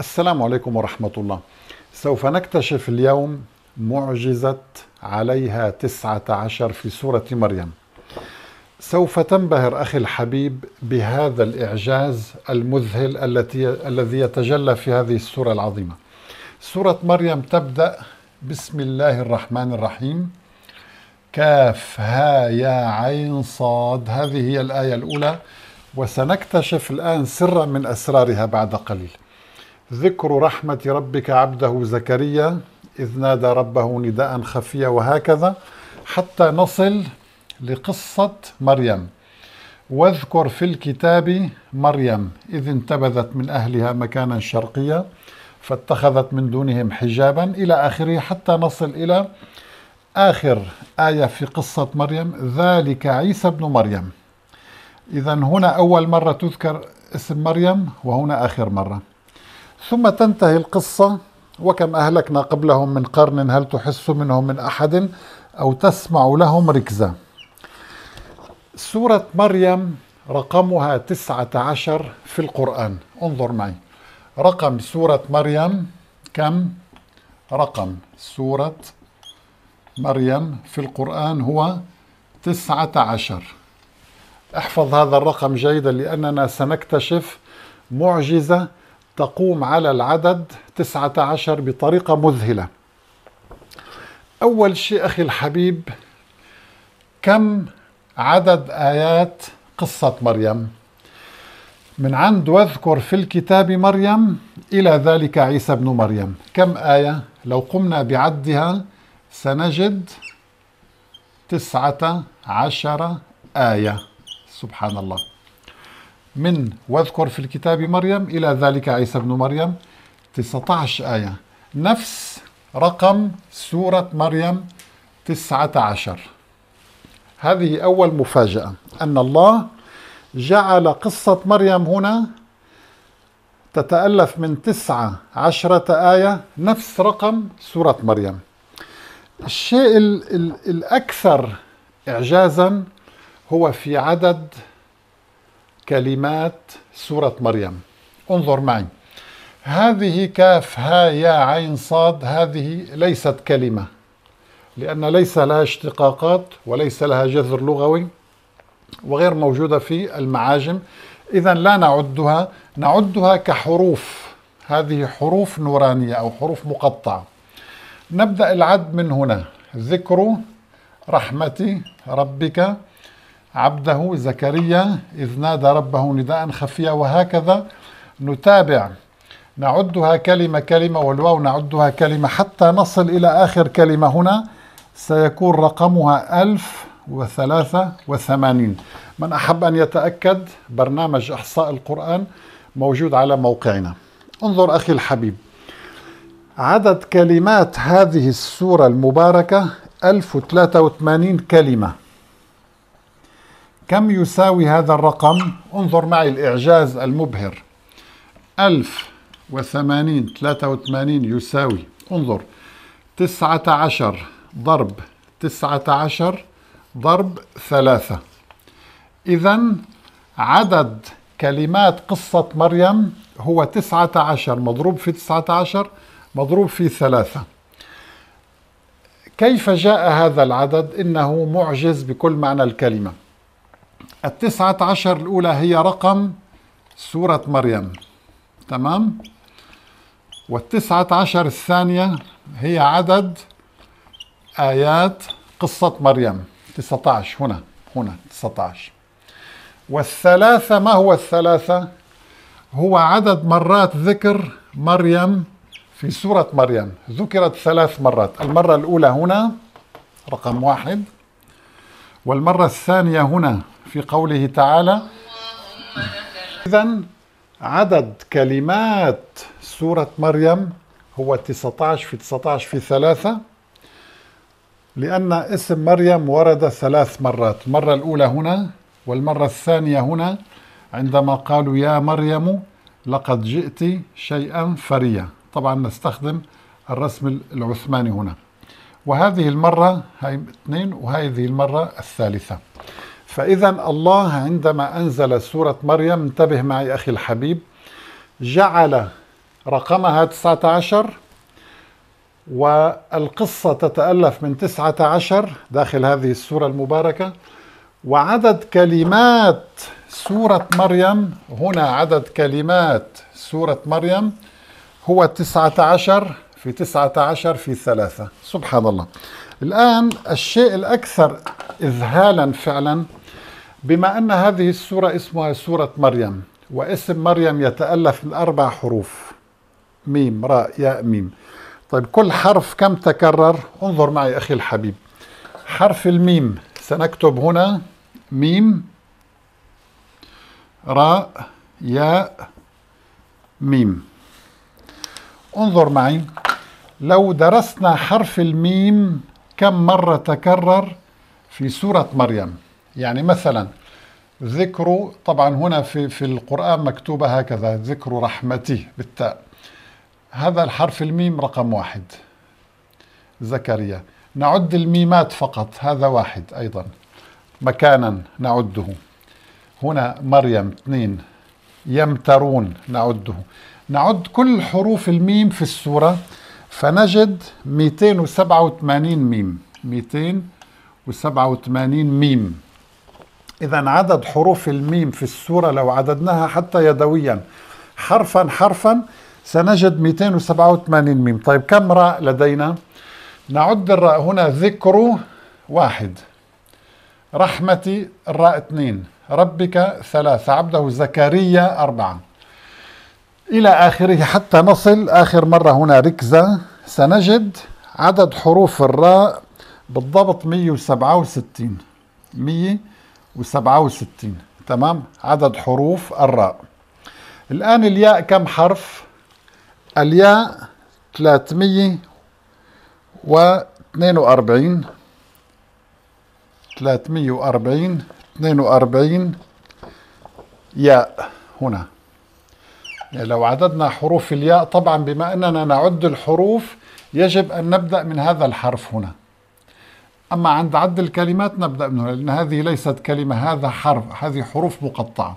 السلام عليكم ورحمة الله. سوف نكتشف اليوم معجزة عليها تسعة عشر في سورة مريم. سوف تنبهر أخي الحبيب بهذا الإعجاز المذهل التي الذي يتجلى في هذه السورة العظيمة. سورة مريم تبدأ بسم الله الرحمن الرحيم. كاف ها يا عين صاد. هذه هي الآية الأولى. وسنكتشف الآن سرا من أسرارها بعد قليل. ذكر رحمة ربك عبده زكريا إذ نادى ربه نداء خفيا وهكذا حتى نصل لقصة مريم. واذكر في الكتاب مريم إذ انتبذت من أهلها مكانا شرقيا فاتخذت من دونهم حجابا إلى آخره حتى نصل إلى آخر آية في قصة مريم ذلك عيسى ابن مريم. إذا هنا أول مرة تذكر اسم مريم وهنا آخر مرة. ثم تنتهي القصة وكم أهلكنا قبلهم من قرن هل تحس منهم من أحد أو تسمع لهم ركزة؟ سورة مريم رقمها تسعة عشر في القرآن. انظر معي. رقم سورة مريم كم؟ رقم سورة مريم في القرآن هو تسعة عشر. احفظ هذا الرقم جيدا لأننا سنكتشف معجزة تقوم على العدد 19 بطريقة مذهلة. أول شيء أخي الحبيب كم عدد آيات قصة مريم؟ من عند واذكر في الكتاب مريم إلى ذلك عيسى بن مريم. كم آية؟ لو قمنا بعدها سنجد تسعة عشر آية. سبحان الله. من واذكر في الكتاب مريم إلى ذلك عيسى بن مريم. 19 آية. نفس رقم سورة مريم 19 هذه أول مفاجأة. أن الله جعل قصة مريم هنا تتألف من تسعة عشرة آية نفس رقم سورة مريم. الشيء الأكثر إعجازا هو في عدد كلمات سورة مريم. انظر معي. هذه كاف ها يا عين صاد هذه ليست كلمة لأن ليس لها اشتقاقات وليس لها جذر لغوي وغير موجودة في المعاجم. إذا لا نعدها نعدها كحروف هذه حروف نورانية أو حروف مقطعة. نبدأ العد من هنا. ذكر رحمة ربك عبده زكريا إذ نادى ربه نداء خفيا وهكذا نتابع. نعدها كلمة كلمة والواو نعدها كلمة حتى نصل إلى آخر كلمة هنا. سيكون رقمها ألف وثلاثة وثمانين. من أحب أن يتأكد برنامج إحصاء القرآن موجود على موقعنا. انظر أخي الحبيب. عدد كلمات هذه السورة المباركة 1083 كلمة. كم يساوي هذا الرقم؟ انظر معي الإعجاز المبهر. ألف وثمانين ثلاثة وثمانين يساوي انظر تسعة عشر ضرب تسعة عشر ضرب ثلاثة. إذا عدد كلمات قصة مريم هو تسعة عشر مضروب في تسعة عشر مضروب في ثلاثة. كيف جاء هذا العدد؟ إنه معجز بكل معنى الكلمة. التسعة عشر الأولى هي رقم سورة مريم. تمام؟ والتسعة عشر الثانية هي عدد آيات قصة مريم. 19 هنا هنا 19 والثلاثة ما هو الثلاثة؟ هو عدد مرات ذكر مريم في سورة مريم. ذكرت ثلاث مرات. المرة الأولى هنا رقم واحد. والمرة الثانية هنا في قوله تعالى إذا عدد كلمات سورة مريم هو 19 في 19 في ثلاثة لأن اسم مريم ورد ثلاث مرات المرة الأولى هنا والمرة الثانية هنا عندما قالوا يا مريم لقد جئت شيئا فريا طبعا نستخدم الرسم العثماني هنا. وهذه المرة هاي اثنين وهذه المرة الثالثة. فإذا الله عندما أنزل سورة مريم انتبه معي أخي الحبيب جعل رقمها 19 والقصة تتألف من 19 داخل هذه السورة المباركة وعدد كلمات سورة مريم هنا عدد كلمات سورة مريم هو 19 في 19 في ثلاثة. سبحان الله. الآن الشيء الأكثر إذهالا فعلا بما أن هذه السورة اسمها سورة مريم واسم مريم يتألف من أربع حروف. ميم راء ياء ميم. طيب كل حرف كم تكرر؟ انظر معي أخي الحبيب. حرف الميم سنكتب هنا. ميم راء ياء ميم. انظر معي. لو درسنا حرف الميم كم مرة تكرر في سورة مريم؟ يعني مثلا ذكر طبعا هنا في في القرآن مكتوبة هكذا ذكر رحمته بالتاء. هذا الحرف الميم رقم واحد. زكريا. نعد الميمات فقط هذا واحد أيضا. مكانا نعده. هنا مريم اثنين. يمترون نعده. نعد كل حروف الميم في السورة فنجد 287 ميم. 287 ميم. إذا عدد حروف الميم في السورة لو عددناها حتى يدويا حرفا حرفا سنجد 287 ميم. طيب كم راء لدينا؟ نعد الراء هنا ذكر واحد. رحمتي الراء اثنين. ربك ثلاثة. عبده زكريا أربعة. إلى آخره حتى نصل. آخر مرة هنا ركزة. سنجد عدد حروف الراء بالضبط 167 167 تمام؟ عدد حروف الراء. الآن الياء كم حرف؟ الياء 342 340 42 ياء. هنا. يعني لو عددنا حروف الياء طبعا بما أننا نعد الحروف يجب أن نبدأ من هذا الحرف هنا. أما عند عد الكلمات نبدأ من هنا لأن هذه ليست كلمة هذا حرف هذه حروف مقطعة.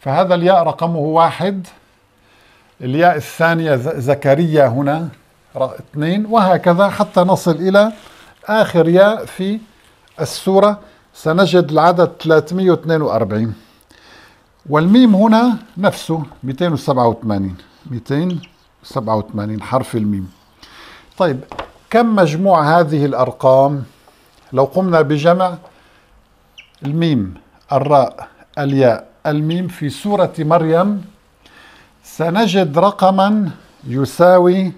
فهذا الياء رقمه واحد الياء الثانية زكريا هنا اثنين وهكذا حتى نصل إلى آخر ياء في السورة. سنجد العدد 342 والميم هنا نفسه 287 287 حرف الميم. طيب كم مجموع هذه الأرقام؟ لو قمنا بجمع الميم الراء الياء الميم في سورة مريم سنجد رقما يساوي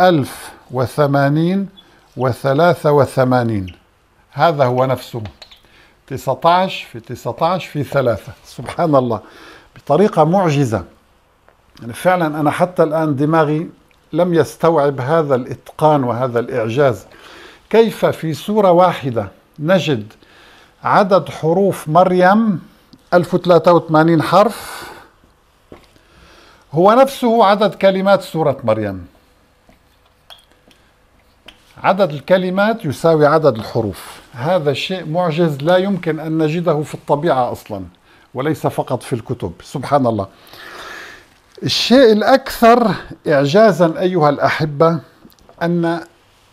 ألف وثمانين وثلاثة وثمانين. هذا هو نفسه. 19 في 19 في ثلاثة. سبحان الله. بطريقة معجزة. يعني فعلا أنا حتى الآن دماغي لم يستوعب هذا الإتقان وهذا الإعجاز. كيف في سورة واحدة نجد عدد حروف مريم 1083 حرف. هو نفسه عدد كلمات سورة مريم. عدد الكلمات يساوي عدد الحروف. هذا الشيء معجز لا يمكن أن نجده في الطبيعة أصلا وليس فقط في الكتب. سبحان الله. الشيء الأكثر إعجازا أيها الأحبة أن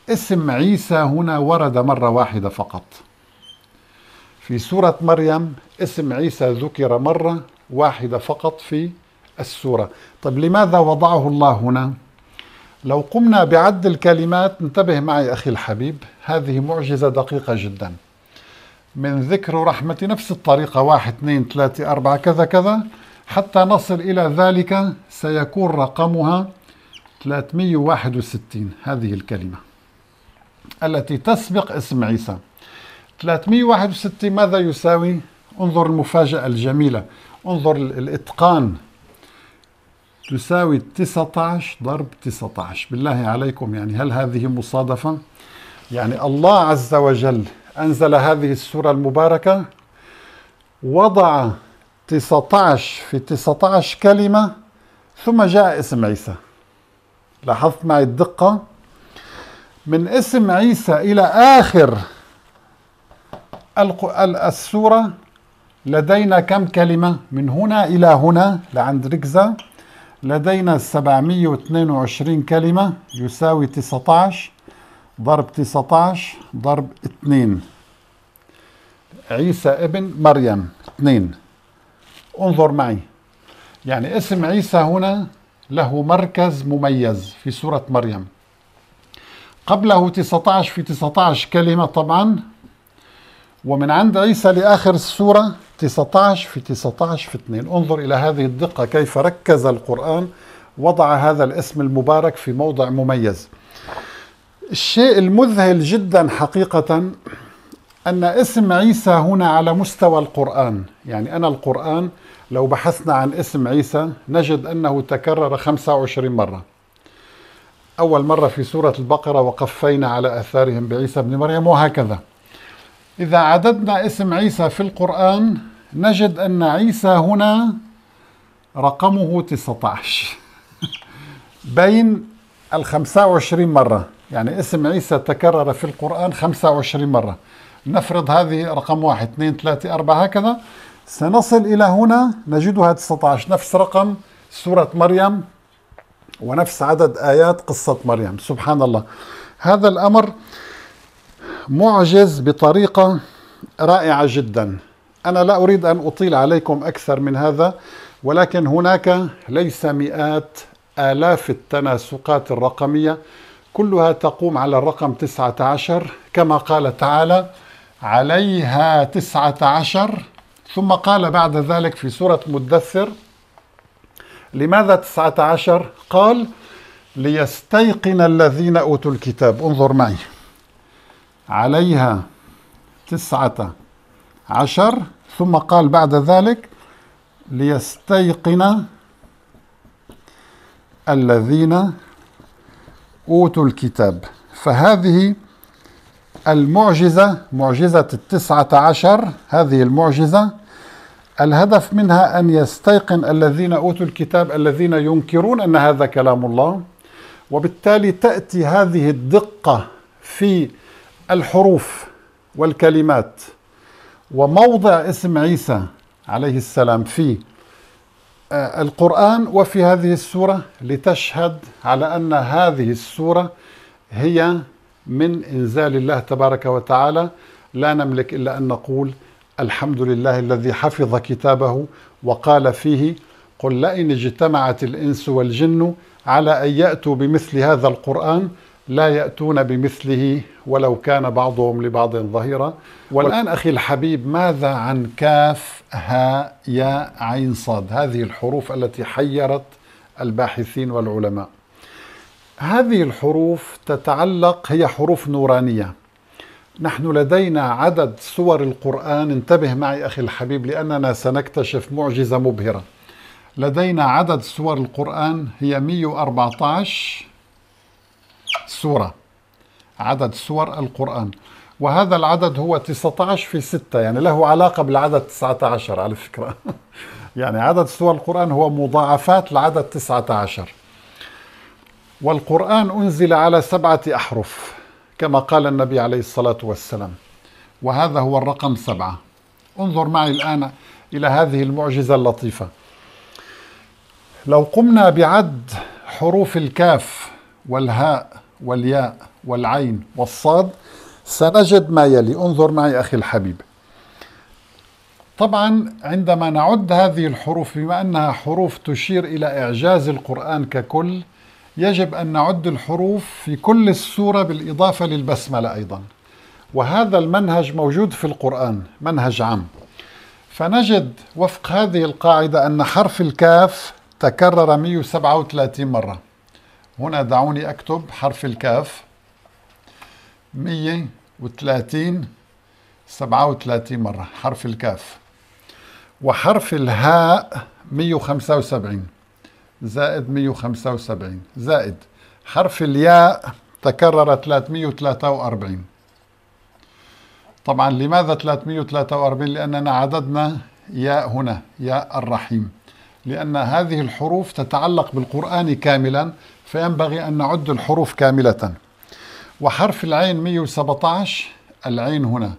اسم عيسى هنا ورد مرة واحدة فقط. في سورة مريم اسم عيسى ذكر مرة واحدة فقط في السورة. طيب لماذا وضعه الله هنا؟ لو قمنا بعد الكلمات انتبه معي أخي الحبيب هذه معجزة دقيقة جدا. من ذكر رحمة نفس الطريقة واحد اثنين ثلاثة أربعة كذا كذا حتى نصل إلى ذلك سيكون رقمها 361 هذه الكلمة. التي تسبق اسم عيسى. 361 ماذا يساوي؟ انظر المفاجأة الجميلة. انظر الإتقان. تساوي 19 ضرب 19 بالله عليكم يعني هل هذه مصادفة؟ يعني الله عز وجل أنزل هذه السورة المباركة وضع 19 في 19 كلمة ثم جاء اسم عيسى. لاحظت معي الدقة؟ من اسم عيسى إلى آخر السورة لدينا كم كلمة؟ من هنا إلى هنا لعند ركزة لدينا 722 كلمة يساوي 19 ضرب 19 ضرب 2 عيسى ابن مريم 2 انظر معي. يعني اسم عيسى هنا له مركز مميز في سورة مريم. قبله 19 في 19 كلمة طبعا. ومن عند عيسى لآخر السورة 19 في 19 في 2 انظر إلى هذه الدقة كيف ركز القرآن. وضع هذا الاسم المبارك في موضع مميز. الشيء المذهل جدا حقيقة أن اسم عيسى هنا على مستوى القرآن. يعني أنا القرآن لو بحثنا عن اسم عيسى نجد أنه تكرر 25 مرة. أول مرة في سورة البقرة وقفينا على أثارهم بعيسى بن مريم وهكذا. إذا عددنا اسم عيسى في القرآن نجد أن عيسى هنا رقمه 19 بين ال 25 مرة. يعني اسم عيسى تكرر في القرآن 25 مرة. نفرض هذه رقم واحد اثنين ثلاثة أربعة هكذا. سنصل إلى هنا نجدها 19 نفس رقم سورة مريم ونفس عدد آيات قصة مريم. سبحان الله. هذا الأمر معجز بطريقة رائعة جدا. أنا لا أريد أن أطيل عليكم أكثر من هذا ولكن هناك ليس مئات آلاف التناسقات الرقمية. كلها تقوم على الرقم 19 كما قال تعالى عليها تسعة عشر. ثم قال بعد ذلك في سورة مدثر لماذا تسعة عشر؟ قال ليستيقن الذين أوتوا الكتاب. انظر معي. عليها تسعة عشر ثم قال بعد ذلك ليستيقن الذين أوتوا الكتاب. فهذه المعجزة معجزة التسعة عشر هذه المعجزة الهدف منها أن يستيقن الذين أوتوا الكتاب الذين ينكرون أن هذا كلام الله وبالتالي تأتي هذه الدقة في الحروف والكلمات. وموضع اسم عيسى عليه السلام في آه، القرآن وفي هذه السورة لتشهد على أن هذه السورة هي من إنزال الله تبارك وتعالى. لا نملك إلا أن نقول الحمد لله الذي حفظ كتابه وقال فيه قل لئن اجتمعت الإنس والجن على أن يأتوا بمثل هذا القرآن لا يأتون بمثله ولو كان بعضهم لبعض ظهيرا. والآن أخي الحبيب ماذا عن كاف هاء ياء عين صاد؟ هذه الحروف التي حيرت الباحثين والعلماء. هذه الحروف تتعلق هي حروف نورانية. نحن لدينا عدد سور القرآن. انتبه معي أخي الحبيب لأننا سنكتشف معجزة مبهرة. لدينا عدد سور القرآن هي 114 سورة. عدد سور القرآن. وهذا العدد هو 19 في 6 يعني له علاقة بالعدد 19 على فكرة. يعني عدد سور القرآن هو مضاعفات لعدد 19 والقرآن أنزل على سبعة أحرف. كما قال النبي عليه الصلاة والسلام. وهذا هو الرقم سبعة. انظر معي الآن إلى هذه المعجزة اللطيفة. لو قمنا بعد حروف الكاف والهاء والياء والعين والصاد سنجد ما يلي. انظر معي أخي الحبيب. طبعا عندما نعد هذه الحروف بما أنها حروف تشير إلى إعجاز القرآن ككل يجب أن نعد الحروف في كل السورة بالإضافة للبسملة أيضا. وهذا المنهج موجود في القرآن منهج عام. فنجد وفق هذه القاعدة أن حرف الكاف تكرر 137 مرة. هنا دعوني أكتب حرف الكاف. 130 37 مرة حرف الكاف. وحرف الهاء 175 زائد 175 زائد حرف الياء تكرر 343 طبعا لماذا 343 لأننا عددنا ياء هنا ياء الرحيم. لأن هذه الحروف تتعلق بالقرآن كاملا فينبغي أن نعد الحروف كاملة. وحرف العين 117 العين هنا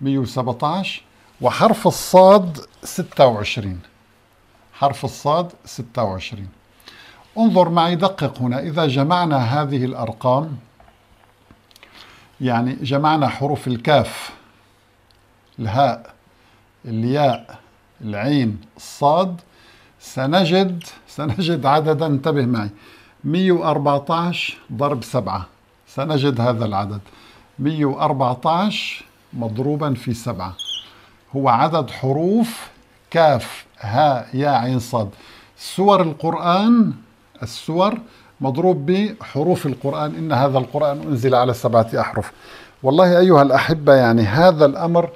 117 وحرف الصاد 26 حرف الصاد 26 انظر معي دقق هنا. إذا جمعنا هذه الأرقام يعني جمعنا حروف الكاف الهاء الياء العين الصاد سنجد سنجد عددا انتبه معي 114 ضرب 7 سنجد هذا العدد. 114 مضروبا في 7 هو عدد حروف كاف هاء يا عين صاد. سور القرآن السور مضروب بحروف القرآن إن هذا القرآن أنزل على سبعة أحرف. والله أيها الأحبة يعني هذا الأمر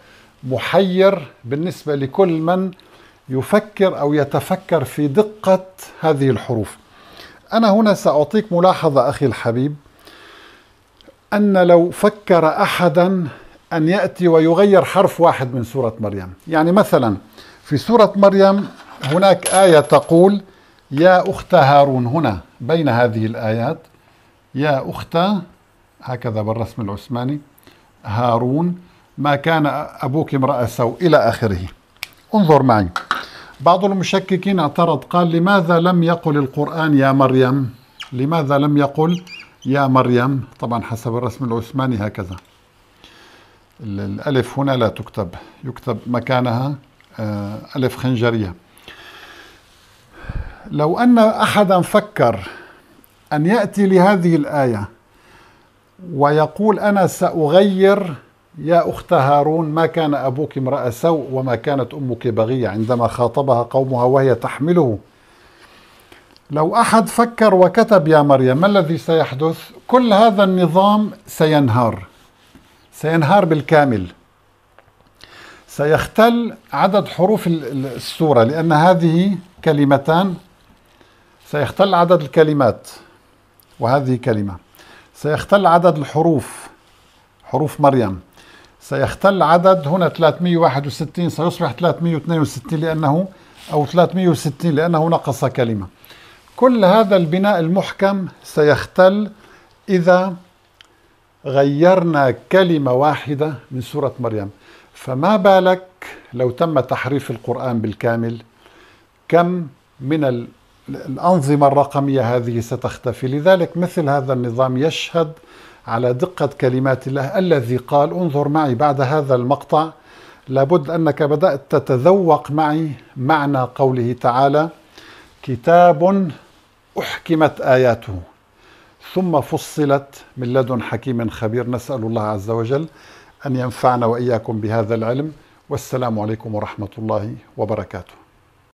محير بالنسبة لكل من يفكر أو يتفكر في دقة هذه الحروف. أنا هنا سأعطيك ملاحظة أخي الحبيب أن لو فكر أحدا أن يأتي ويغير حرف واحد من سورة مريم. يعني مثلا في سورة مريم هناك آية تقول يا أخت هارون هنا بين هذه الآيات يا أخت هكذا بالرسم العثماني هارون ما كان أبوك امرأة سوء إلى آخره. انظر معي. بعض المشككين اعترض قال لماذا لم يقل القرآن يا مريم؟ لماذا لم يقل يا مريم؟ طبعا حسب الرسم العثماني هكذا. الألف هنا لا تكتب يكتب مكانها ألف خنجرية. لو أن أحدا فكر أن يأتي لهذه الآية ويقول أنا سأغير يا أخت هارون ما كان أبوك امرأ سوء وما كانت أمك بغية عندما خاطبها قومها وهي تحمله. لو أحد فكر وكتب يا مريم ما الذي سيحدث؟ كل هذا النظام سينهار. سينهار بالكامل. سيختل عدد حروف السورة لأن هذه كلمتان سيختل عدد الكلمات وهذه كلمة. سيختل عدد الحروف حروف مريم. سيختل عدد هنا 361 سيصبح 362 لأنه أو 360 لأنه نقص كلمة. كل هذا البناء المحكم سيختل إذا غيرنا كلمة واحدة من سورة مريم. فما بالك لو تم تحريف القرآن بالكامل؟ كم من الأنظمة الرقمية هذه ستختفي؟ لذلك مثل هذا النظام يشهد على دقة كلمات الله الذي قال انظر معي بعد هذا المقطع لابد أنك بدأت تتذوق معي معنى قوله تعالى كتاب أحكمت آياته ثم فصلت من لدن حكيم خبير. نسأل الله عز وجل أن ينفعنا وإياكم بهذا العلم والسلام عليكم ورحمة الله وبركاته.